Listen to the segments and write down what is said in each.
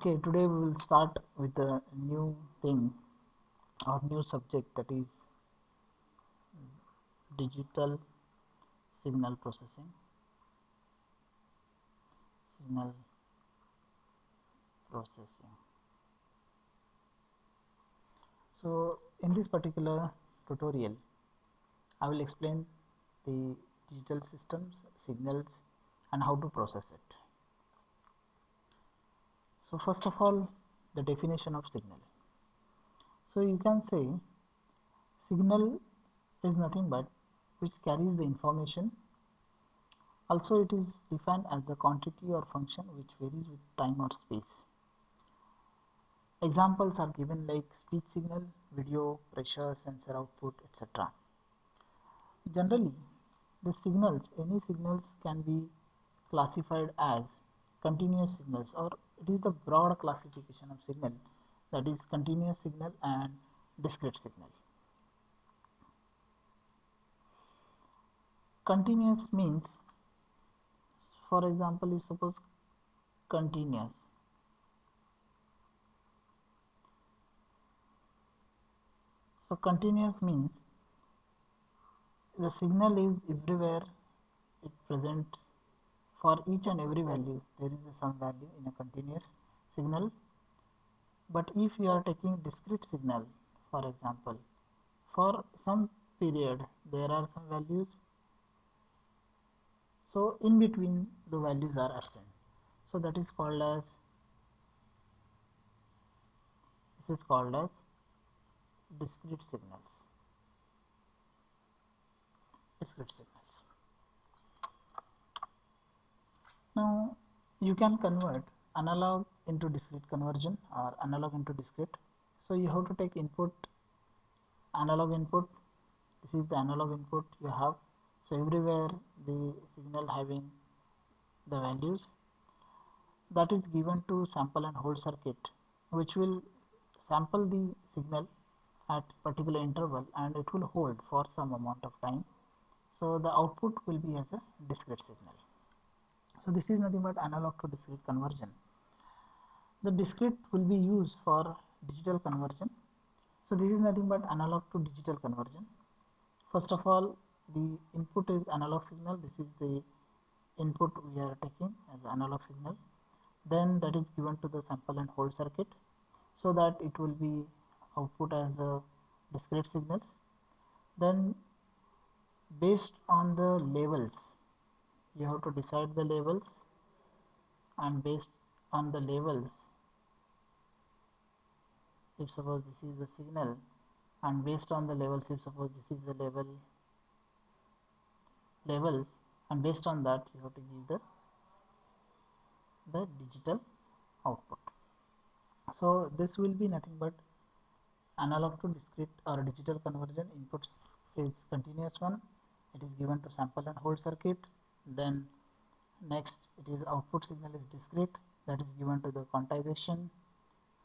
okay today we will start with a new thing or new subject that is digital signal processing. Signal processing. So in this particular tutorial I will explain the digital systems signals and how to process it so first of all the definition of signal. So you can say signal is nothing but which carries the information. Also it is defined as the quantity or function which varies with time or space. Examples are given like speech signal video pressure sensor output etc generally the signals any signals can be classified as continuous signals or it is the broad classification of signal that is continuous signal and discrete signal. Continuous means for example you suppose continuous so continuous means the signal is everywhere it present for each and every value. There is some value in a continuous signal. But if you are taking discrete signal for example for some period there are some values. So in between the values are absent. So that is called as this is called as discrete signals. Discrete signals you can convert analog into discrete conversion or analog into discrete. So you have to take input analog input. This is the analog input you have. So everywhere the signal having the values that is given to sample and hold circuit which will sample the signal at particular interval and it will hold for some amount of time. So the output will be as a discrete signal so this is nothing but analog to discrete conversion. The discrete will be used for digital conversion. So this is nothing but analog to digital conversion. First of all, the input is analog signal. This is the input we are taking as analog signal. Then that is given to the sample and hold circuit so that it will be output as a discrete signals. Then based on the levels you have to decide the labels and based on the labels if suppose this is the signal and based on the levels if suppose this is the level levels and based on that you have to give the the digital output. So this will be nothing but analog to discrete or digital conversion inputs is continuous one. It is given to sample and hold circuit then next it is output signal is discrete that is given to the quantization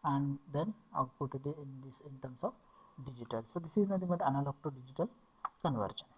and then output in this in terms of digital. So this is nothing but analog to digital conversion